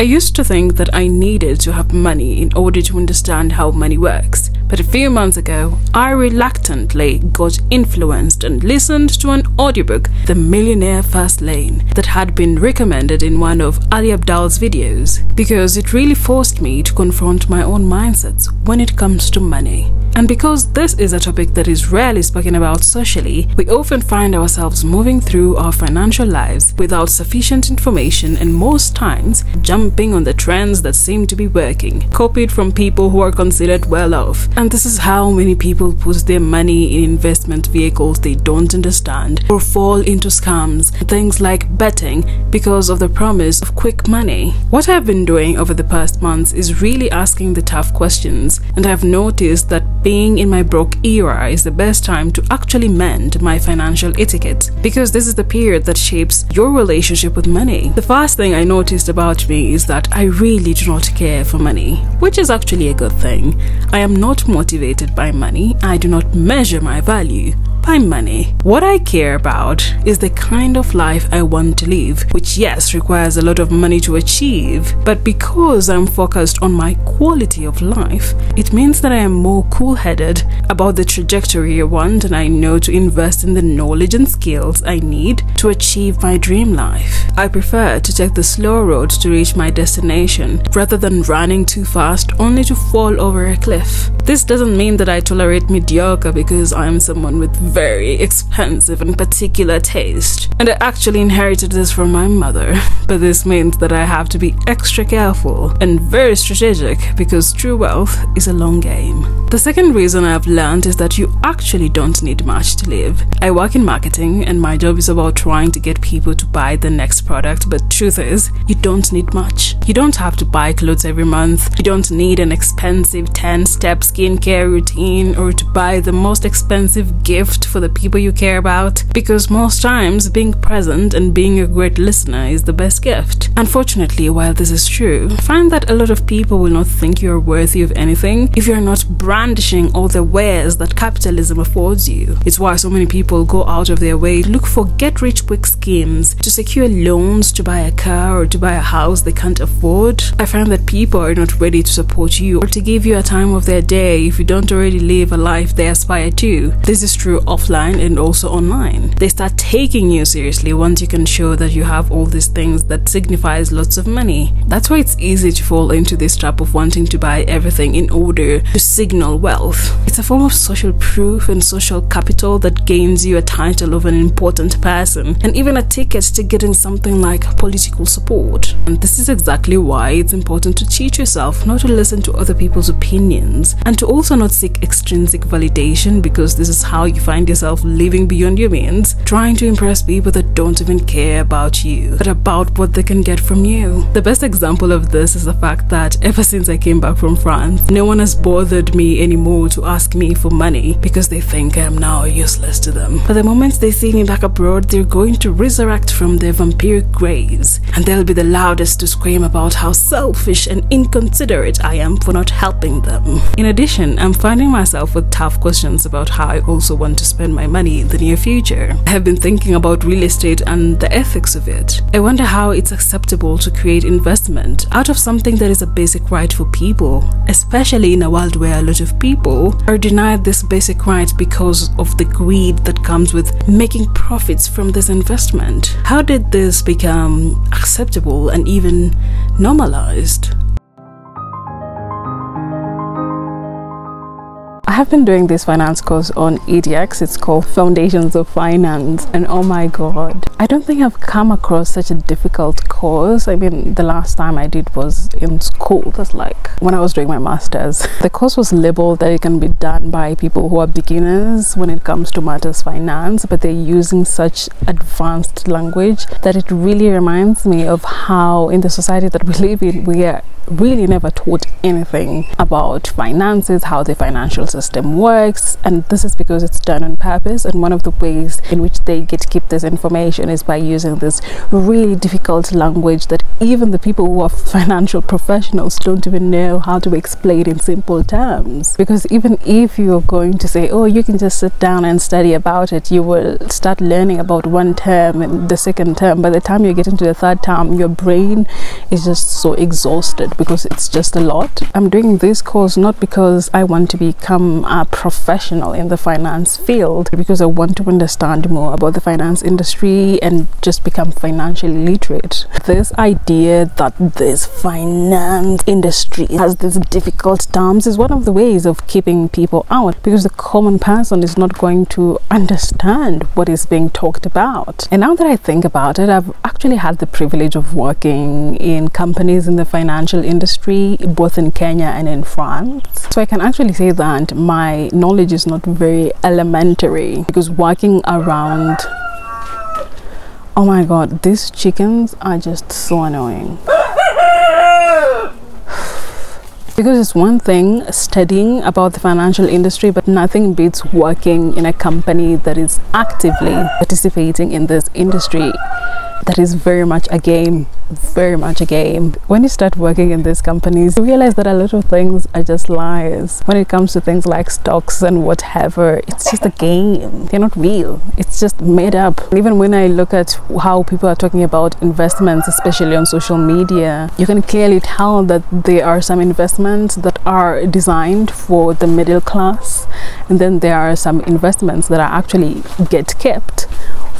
I used to think that I needed to have money in order to understand how money works. But a few months ago, I reluctantly got influenced and listened to an audiobook, The Millionaire Fast Lane, that had been recommended in one of Ali Abdaal's videos, because it really forced me to confront my own mindsets when it comes to money. And because this is a topic that is rarely spoken about socially, we often find ourselves moving through our financial lives without sufficient information and most times jumping on the trends that seem to be working, copied from people who are considered well off. And this is how many people put their money in investment vehicles they don't understand or fall into scams, things like betting because of the promise of quick money. What I've been doing over the past months is really asking the tough questions, and I've noticed that being in my broke era is the best time to actually mend my financial etiquette because this is the period that shapes your relationship with money. The first thing I noticed about me is that I really do not care for money, which is actually a good thing. I am not motivated by money, I do not measure my value money. What I care about is the kind of life I want to live, which yes requires a lot of money to achieve, but because I'm focused on my quality of life, it means that I am more cool-headed about the trajectory I want and I know to invest in the knowledge and skills I need to achieve my dream life. I prefer to take the slow road to reach my destination rather than running too fast only to fall over a cliff. This doesn't mean that I tolerate mediocre because I am someone with very expensive and particular taste. And I actually inherited this from my mother. But this means that I have to be extra careful and very strategic because true wealth is a long game. The second reason I've learned is that you actually don't need much to live. I work in marketing and my job is about trying to get people to buy the next product, but truth is, you don't need much. You don't have to buy clothes every month. You don't need an expensive 10-step skincare routine or to buy the most expensive gift for the people you care about because most times being present and being a great listener is the best gift. Unfortunately, while this is true, find that a lot of people will not think you are worthy of anything if you're not brandishing all the wares that capitalism affords you. It's why so many people go out of their way to look for get rich quick schemes to secure loans to buy a car or to buy a house they can't afford. I find that people are not ready to support you or to give you a time of their day if you don't already live a life they aspire to. This is true offline and also online. They start taking you seriously once you can show that you have all these things that signifies lots of money. That's why it's easy to fall into this trap of wanting to buy everything in order to signal wealth. It's a form of social proof and social capital that gains you a title of an important person and even a ticket to getting something like political support. And this is exactly why it's important to teach yourself not to listen to other people's opinions and to also not seek extrinsic validation because this is how you find yourself living beyond your means, trying to impress people that don't even care about you, but about what they can get from you. The best example of this is the fact that ever since I came back from France, no one has bothered me anymore to ask me for money because they think I am now useless to them. But the moment they see me back abroad, they're going to resurrect from their vampiric graves, and they'll be the loudest to scream about how selfish and inconsiderate I am for not helping them. In addition, I'm finding myself with tough questions about how I also want to spend my money in the near future. I have been thinking about real estate and the ethics of it. I wonder how it's acceptable to create investment out of something that is a basic right for people, especially in a world where a lot of people are denied this basic right because of the greed that comes with making profits from this investment. How did this become acceptable and even normalized? Have been doing this finance course on EDX. It's called Foundations of Finance. And oh my god, I don't think I've come across such a difficult course. I mean, the last time I did was in school. That's like when I was doing my master's. The course was labeled that it can be done by people who are beginners when it comes to matters finance, but they're using such advanced language that it really reminds me of how in the society that we live in, we are really never taught anything about finances, how the financial system system works and this is because it's done on purpose and one of the ways in which they keep this information is by using this really difficult language that even the people who are financial professionals don't even know how to explain in simple terms. Because even if you're going to say oh you can just sit down and study about it you will start learning about one term and the second term. By the time you get into the third term your brain is just so exhausted because it's just a lot. I'm doing this course not because i want to become a professional in the finance field because i want to understand more about the finance industry and just become financially literate. This idea that this finance industry has these difficult terms is one of the ways of keeping people out because the common person is not going to understand what is being talked about. And now that i think about it i've actually had the privilege of working in companies in the financial industry both in kenya and in france. So i can actually say that my knowledge is not very elementary because working around oh my god these chickens are just so annoying. Because it's one thing studying about the financial industry but nothing beats working in a company that is actively participating in this industry that is very much a game very much a game. When you start working in these companies you realize that a lot of things are just lies. When it comes to things like stocks and whatever it's just a game. They're not real. It's just made up. Even when i look at how people are talking about investments especially on social media you can clearly tell that there are some investments that are designed for the middle class and then there are some investments that are actually get kept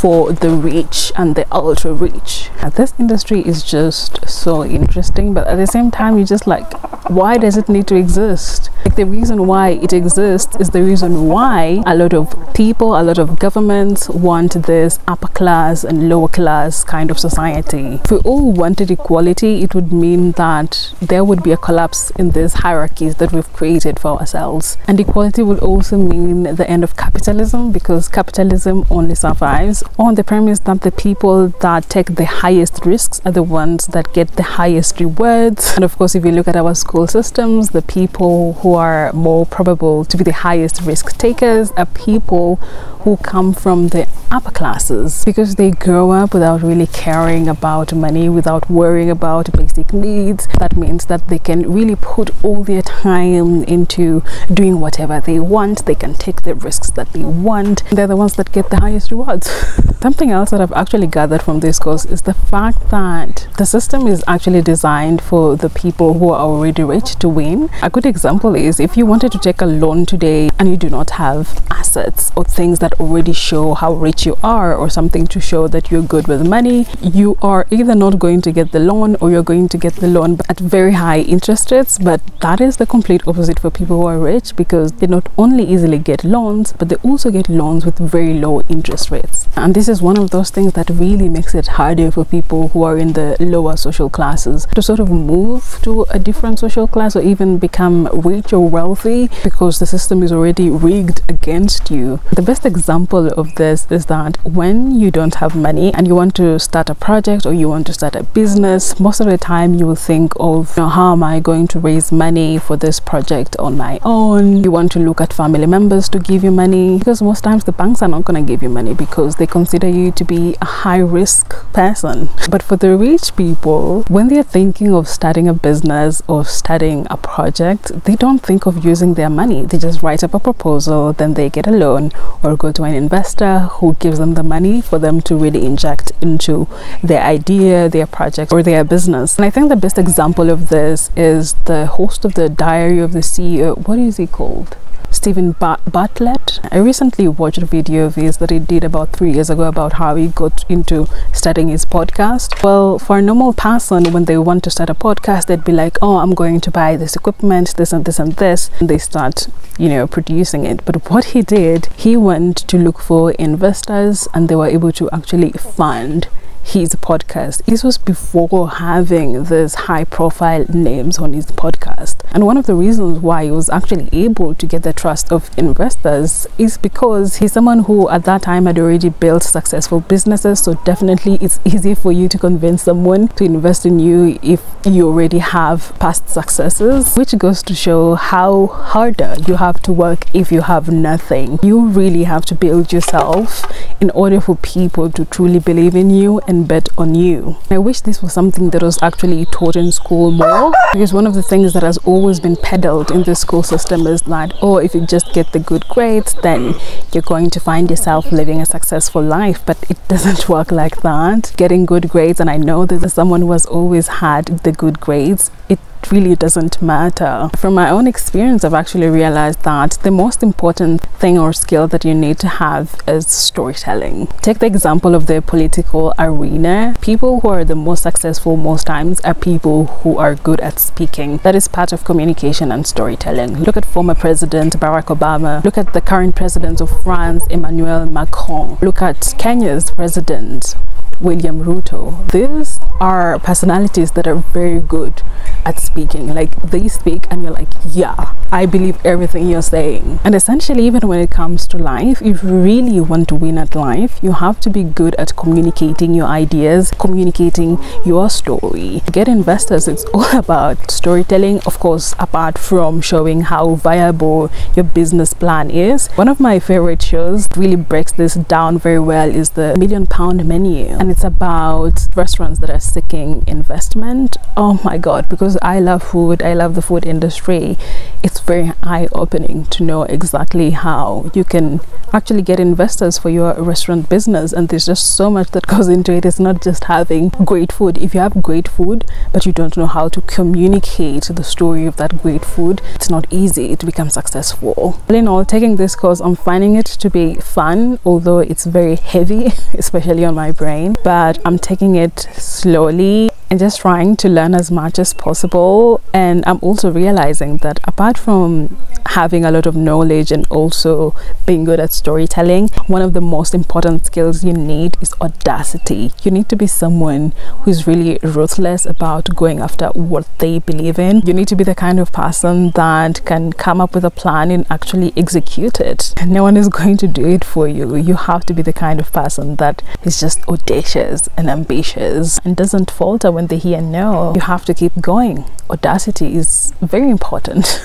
for the rich and the ultra rich. This industry is just so interesting, but at the same time, you're just like, why does it need to exist? The reason why it exists is the reason why a lot of people, a lot of governments want this upper class and lower class kind of society. If we all wanted equality, it would mean that there would be a collapse in these hierarchies that we've created for ourselves. And equality would also mean the end of capitalism because capitalism only survives on the premise that the people that take the highest risks are the ones that get the highest rewards. And of course, if you look at our school systems, the people who are more probable to be the highest risk takers are people who come from the upper classes because they grow up without really caring about money, without worrying about basic needs. That means that they can really put all their time into doing whatever they want. They can take the risks that they want. They're the ones that get the highest rewards. Something else that I've actually gathered from this course is the fact that the system is actually designed for the people who are already rich to win. A good example if you wanted to take a loan today and you do not have assets or things that already show how rich you are or something to show that you're good with money, you are either not going to get the loan or you're going to get the loan at very high interest rates. But that is the complete opposite for people who are rich because they not only easily get loans, but they also get loans with very low interest rates. And this is one of those things that really makes it harder for people who are in the lower social classes to sort of move to a different social class or even become rich or wealthy because the system is already rigged against you. The best example of this is that when you don't have money and you want to start a project or you want to start a business, most of the time you will think of you know, how am I going to raise money for this project on my own. You want to look at family members to give you money because most times the banks are not going to give you money because they consider you to be a high risk person. But for the rich people, when they're thinking of starting a business or starting a project, they don't think of using their money. They just write up a proposal, then they get a loan or go to an investor who gives them the money for them to really inject into their idea, their project, or their business. And I think the best example of this is the host of the Diary of the CEO. What is he called? Steven Bartlett. I recently watched a video of his that he did about three years ago about how he got into starting his podcast. Well, for a normal person, when they want to start a podcast, they'd be like, oh, I'm going to buy this equipment, this and this and this. They start, you know, producing it. But what he did, he went to look for investors and they were able to actually fund his podcast. This was before having these high profile names on his podcast. And one of the reasons why he was actually able to get the trust of investors is because he's someone who at that time had already built successful businesses. So definitely it's easy for you to convince someone to invest in you if you already have past successes, which goes to show how harder you have to work if you have nothing. You really have to build yourself in order for people to truly believe in you and bet on you. I wish this was something that was actually taught in school more because one of the things that has always been peddled in the school system is that, oh, if you just get the good grades, then you're going to find yourself living a successful life. But it doesn't work like that. Getting good grades, and I know there's someone who has always had the good grades, it really doesn't matter. From my own experience, I've actually realized that the most important thing or skill that you need to have is storytelling. Take the example of the political arena. People who are the most successful most times are people who are good at speaking. That is part of communication and storytelling. Look at former President Barack Obama. Look at the current president of France, Emmanuel Macron. Look at Kenya's president, William Ruto. These are personalities that are very good at speaking. Like they speak and you're like, yeah, I believe everything you're saying. And essentially, even when it comes to life, if you really want to win at life, you have to be good at communicating your ideas, communicating your story. Get investors, it's all about storytelling, of course, apart from showing how viable your business plan is. One of my favorite shows really breaks this down very well is the Million Pound Menu. And it's about restaurants that are seeking investment. Oh my god, because I love food, I love the food industry. It's very eye opening to know exactly how you can actually get investors for your restaurant business. And there's just so much that goes into it. It's not just having great food. If you have great food, but you don't know how to communicate the story of that great food, it's not easy to become successful. All in all, taking this course, I'm finding it to be fun, although it's very heavy, especially on my brain but I'm taking it slowly and just trying to learn as much as possible. And I'm also realizing that apart from having a lot of knowledge and also being good at storytelling, one of the most important skills you need is audacity. You need to be someone who's really ruthless about going after what they believe in. You need to be the kind of person that can come up with a plan and actually execute it. No one is going to do it for you. You have to be the kind of person that is just audacious and ambitious and doesn't falter when they hear no. You have to keep going. Audacity is very important.